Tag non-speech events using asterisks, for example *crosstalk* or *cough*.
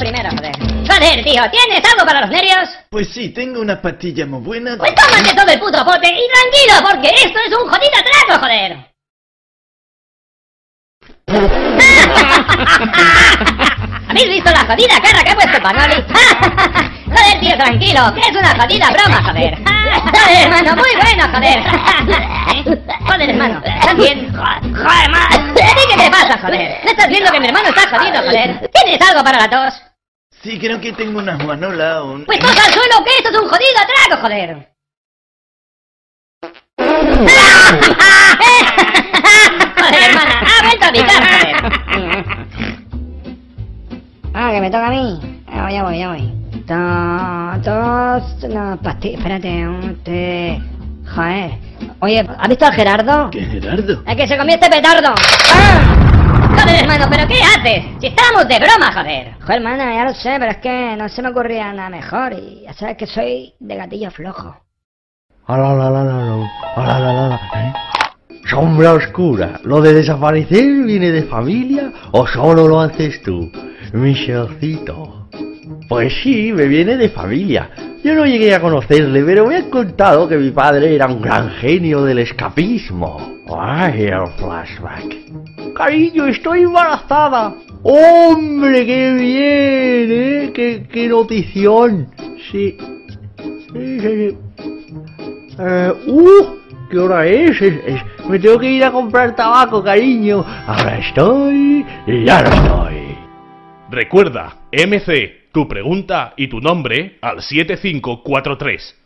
Joder, tío, ¿tienes algo para los nervios? Pues sí, tengo una pastilla muy buena. Pues tómate todo el puto pote y tranquilo, porque esto es un jodido atraco, joder. *laughs* ¿Habéis visto la jodida cara que ha puesto Panoli? *laughs* joder, tío, tranquilo, que es una jodida broma, joder. joder, hermano, muy buena, joder. Joder, hermano, ¿estás bien? Joder. ¿Qué te pasa, joder? ¿No estás viendo que mi hermano está jodido, joder? ¿Tienes algo para la tos? Sí, creo que tengo una juanola o un... Pues toca al suelo que esto es un jodido atraco, joder. joder, hermana, ha vuelto a picar, joder. Ah, que me toca a mí. Ah, ya voy, ya voy. To- Tos, no, pasti, espérate, un té. Joder. Oye, ¿has visto al Gerardo? ¿Qué, Gerardo? Es que se comió este petardo. Joder, hermano, ¿pero qué haces? Si estábamos de broma, joder. Joder, hermana, ya lo sé, pero es que no se me ocurría nada mejor y ya sabes que soy de gatillo flojo. Ala, la, la, la, la, ala, la, la, la, ¿eh? Sombra oscura, ¿lo de desaparecer viene de familia o solo lo haces tú, Michelcito? Pues sí, me viene de familia. Yo no llegué a conocerle, pero me han contado que mi padre era un gran genio del escapismo. Ay, el flashback. Cariño, estoy embarazada. ¡Hombre, qué bien, eh! ¡Qué, notición! Sí. Sí, sí. Eh, ¡Uh! ¿Qué hora es? Me tengo que ir a comprar tabaco, cariño. Ahora estoy... y ya estoy. Recuerda, MC, tu pregunta y tu nombre al 7543.